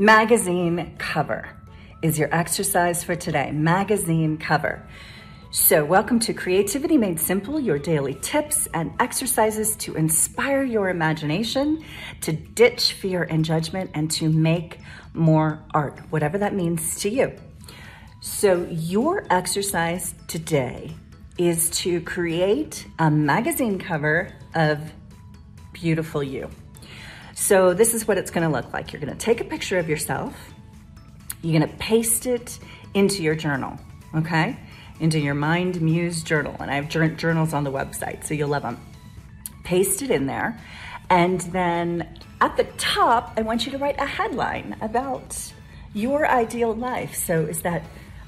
magazine cover is your exercise for today. Magazine cover. So, welcome to Creativity Made Simple, your daily tips and exercises to inspire your imagination, to ditch fear and judgment, and to make more art, whatever that means to you. So, your exercise today is to create a magazine cover of beautiful you. So, this is what it's gonna look like. You're gonna take a picture of yourself, you're gonna paste it into your journal, okay? into your Mind Muse journal. And I have journals on the website, so you'll love them. Paste it in there. And then at the top, I want you to write a headline about your ideal life. So is that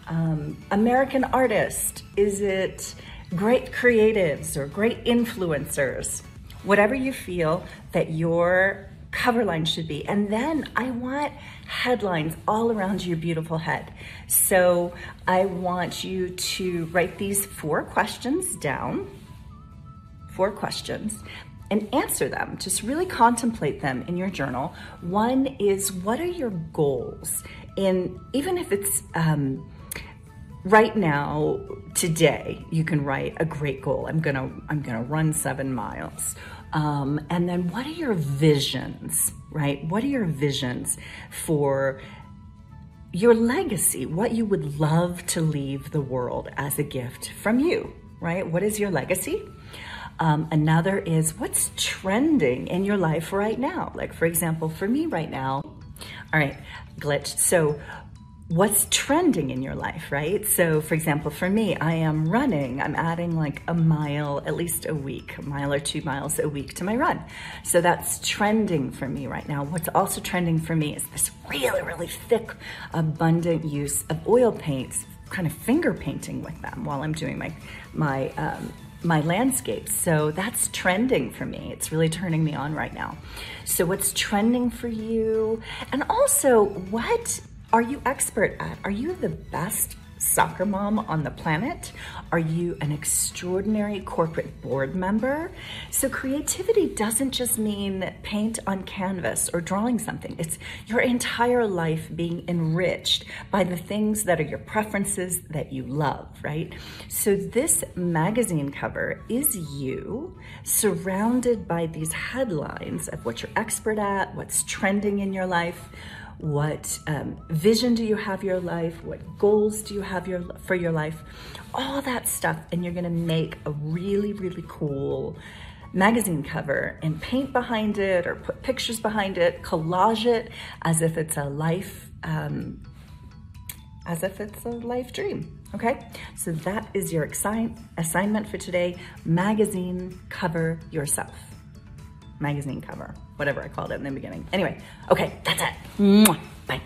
um, American artist? Is it great creatives or great influencers? Whatever you feel that your cover line should be. And then I want headlines all around your beautiful head. So I want you to write these four questions down, four questions, and answer them. Just really contemplate them in your journal. One is what are your goals? And even if it's, um, right now today you can write a great goal. I'm gonna i'm gonna run seven miles. Um, and then what are your visions right? What are your visions for your legacy? What you would love to leave the world as a gift from you right? What is your legacy? Um, another is what's trending in your life right now? Like for example for me right now all right glitch. So what's trending in your life, right? So, for example, for me, I am running. I'm adding like a mile, at least a week, a mile or two miles a week to my run. So that's trending for me right now. What's also trending for me is this really, really thick, abundant use of oil paints, kind of finger painting with them while I'm doing my my um, my landscapes. So that's trending for me. It's really turning me on right now. So what's trending for you? And also what are you expert at? Are you the best soccer mom on the planet? Are you an extraordinary corporate board member? So creativity doesn't just mean paint on canvas or drawing something. It's your entire life being enriched by the things that are your preferences that you love, right? So this magazine cover is you surrounded by these headlines of what you're expert at, what's trending in your life, what um, vision do you have your life? What goals do you have your, for your life? All that stuff. And you're gonna make a really, really cool magazine cover and paint behind it or put pictures behind it, collage it as if it's a life, um, as if it's a life dream. Okay, so that is your assign assignment for today. Magazine cover yourself magazine cover, whatever I called it in the beginning. Anyway, okay, that's it. Bye.